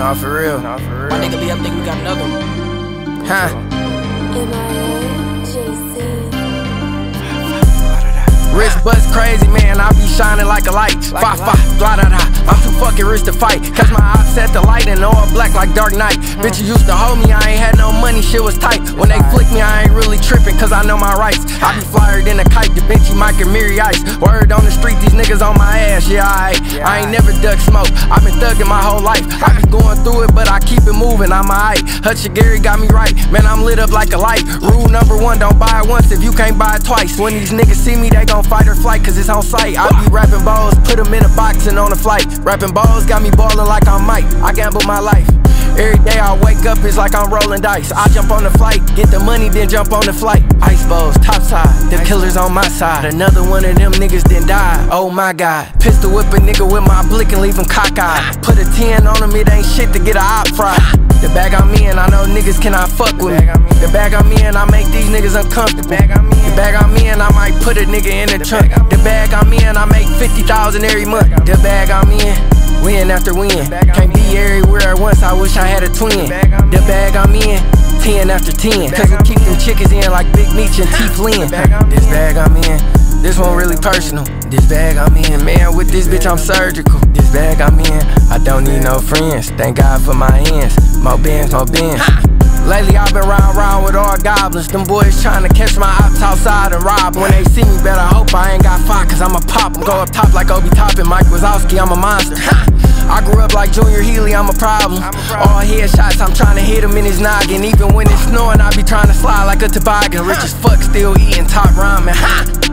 real. Nah, for real. My nigga Lee, I think we got another one. Huh? M-I-A-J-C. Wrist bust crazy, man. I be shining like a light. Fa fa, blah da da. I'm too fucking rich to fight. Cause my eyes set the light and all black like Dark Knight. Bitches used to hold me, I ain't had no money, shit was tight. When they flick me, I ain't really tripping, cause I know my rights. I be flyer than a kite, Da Vinci, Mike Amiri Ice. Word on the street, these niggas on my ass, yeah, I I ain't never duck smoke. i been thugging my whole life. I be going through it, but I keep it moving, I'm alright. Hutch Gary got me right, man, I'm lit up like a light. Rule number one, don't buy it once if you can't buy it twice. When these niggas see me, they gon' fight or flight, cause it's on sight. I be rapping balls, put them in a box and on a flight. Rapping balls got me balling like I'm Mike. I gamble my life. Every day I wake up, it's like I'm rolling dice. I jump on the flight, get the money, then jump on the flight. Ice balls, top side, the killers on my side. Another one of them niggas then die. Oh my god. Pistol whip a nigga with my blick and leave him cockeyed. Put a 10 on him, it ain't shit to get a op fried. The bag I'm in, I know niggas cannot fuck with me. The bag I'm in, I make these niggas uncomfortable. Bag I'm in, I might put a nigga in the trunk. The bag I'm in, I make 50,000 every month. The bag I'm in. Win after win. Can't be everywhere at once, I wish I had a twin. The bag I'm in, 10 after 10. Cause we keep them chickens in like Big Meech and T Flynn. This bag I'm in, this one really personal. This bag I'm in, man, with this bitch I'm surgical. This bag I'm in, I don't need no friends. Thank God for my ends. More bands, more bands. Lately I've been round round with all goblins. Them boys trying to catch my ops outside and rob. When they see me, better hope I ain't got fire, cause I'ma pop 'em. Go up top like Obi Toppin, Mike Wazowski, I'm a monster. I grew up like Junior Healy, I'm a problem. All headshots, I'm trying to hit him in his noggin. Even when it's snowing, I be trying to slide like a toboggan. Rich as fuck, still eating top ramen.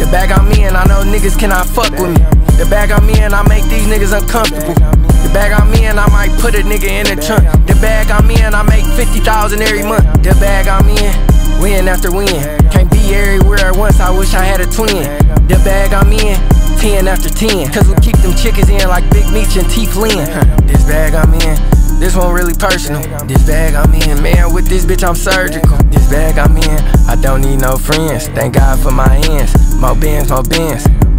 The bag I'm in, I know niggas cannot fuck with me. The bag I'm in, I make these niggas uncomfortable. The bag I'm in, I might put a nigga in the trunk. The bag I'm in, I make 50,000 every month. The bag I'm in, win after win. Can't be everywhere at once, I wish I had a twin. The bag I'm in, 10 after 10. Cause we keep them chickens in like Big Meech and T Flynn. This bag I'm in, this one really personal. This bag I'm in, man, with this bitch I'm surgical. This bag I'm in, I don't need no friends. Thank God for my ends. More bands, more bands.